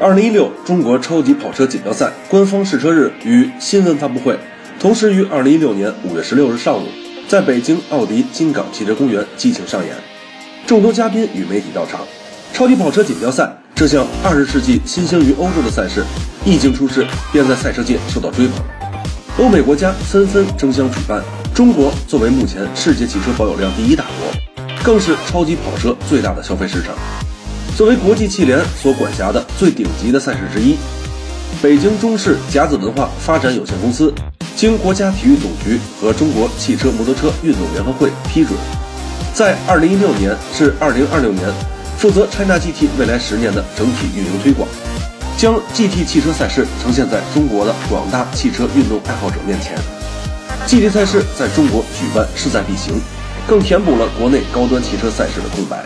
二零一六中国超级跑车锦标赛官方试车日与新闻发布会同时于二零一六年五月十六日上午，在北京奥迪金港汽车公园激情上演，众多嘉宾与媒体到场。超级跑车锦标赛这项二十世纪新兴于欧洲的赛事，一经出世便在赛车界受到追捧，欧美国家纷纷争相举办。中国作为目前世界汽车保有量第一大国，更是超级跑车最大的消费市场。作为国际汽联所管辖的最顶级的赛事之一，北京中视甲子文化发展有限公司经国家体育总局和中国汽车摩托车运动联合会批准，在二零一六年至二零二六年负责 China GT 未来十年的整体运营推广，将 GT 汽车赛事呈现在中国的广大汽车运动爱好者面前。GT 赛事在中国举办势在必行，更填补了国内高端汽车赛事的空白。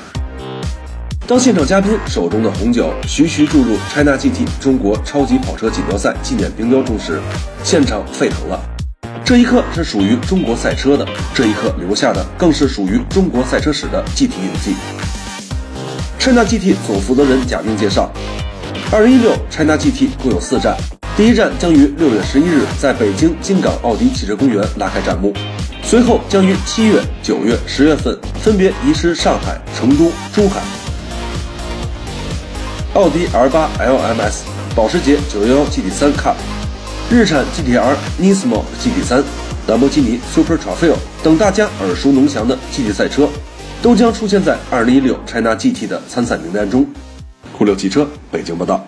当现场嘉宾手中的红酒徐徐注入 China GT 中国超级跑车锦标赛纪念冰雕中时，现场沸腾了。这一刻是属于中国赛车的，这一刻留下的更是属于中国赛车史的集体印记。China GT 总负责人贾冰介绍，二零一六 China GT 共有四站，第一站将于六月十一日在北京金港奥迪汽车公园拉开战幕，随后将于七月、九月、十月份分别移师上海、成都、珠海。奥迪 R8 LMS、保时捷911 GT3 Cup、日产 GTR Nismo GT3、兰博基尼 Super Trofeo 等大家耳熟能详的 GT 赛车，都将出现在2016 China GT 的参赛名单中。酷六汽车北京报道。